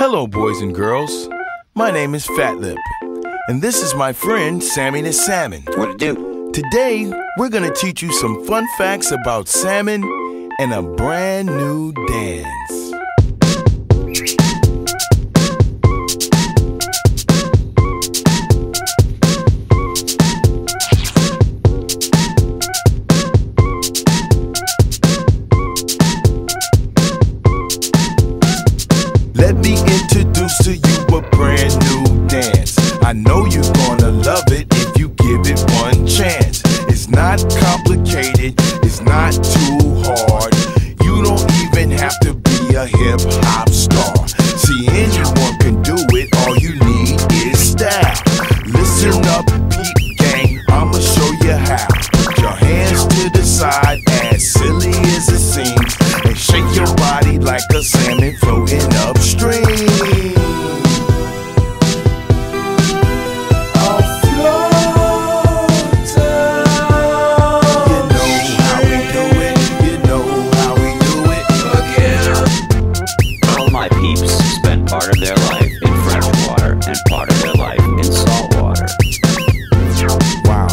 Hello, boys and girls. My name is Fatlip, and this is my friend Sammy the Salmon. What it do? Today, we're gonna teach you some fun facts about salmon and a brand new dance. I know you're gonna love it if you give it one chance. It's not complicated, it's not too hard. You don't even have to be a hip hop star. See, anyone can do it, all you need is style. Listen up, peep gang, I'ma show you how. Put your hands to the side, as silly as it seems, and shake your body like a salmon floating my peeps spend part of their life in fresh water and part of their life in salt water. Wow,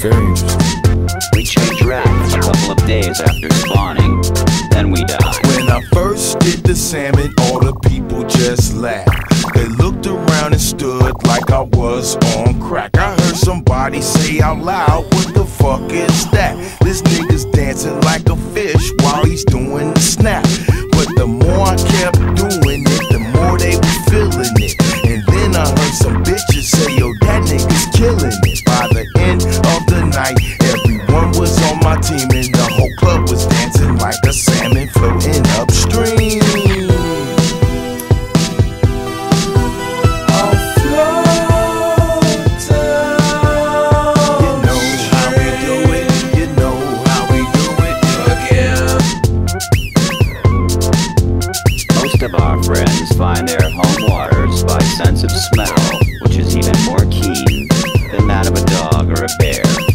very interesting. We change rack a couple of days after spawning, then we die. When I first did the salmon, all the people just laughed. They looked around and stood like I was on crack. I heard somebody say out loud, What the fuck is that? This nigga's dancing like a fish while he's doing whole club was dancing like a salmon floating upstream. You know how we do it. You know how we do it. Most of our friends find their home waters by sense of smell, which is even more keen than that of a dog or a bear.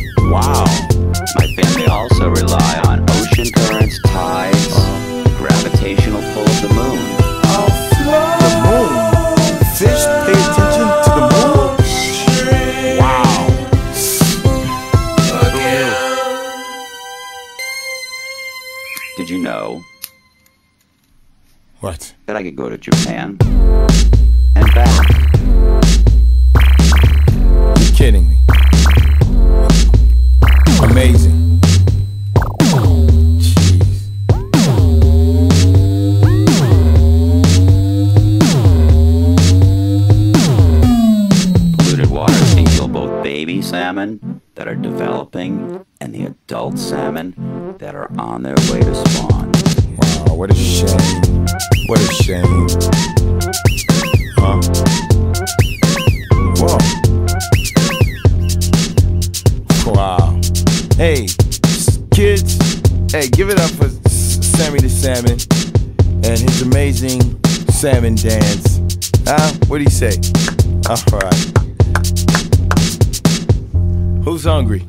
Gravitational pull of the moon. The moon. Fish pay attention to the moon. Wow. Did you know What? that I could go to Japan and back? You're kidding me. Amazing. Salmon that are developing and the adult salmon that are on their way to spawn. Wow, what a shame. What a shame. Huh? Whoa. Wow. Hey, kids, hey, give it up for Sammy the Salmon and his amazing salmon dance. Huh? What do you say? All right. Who's hungry?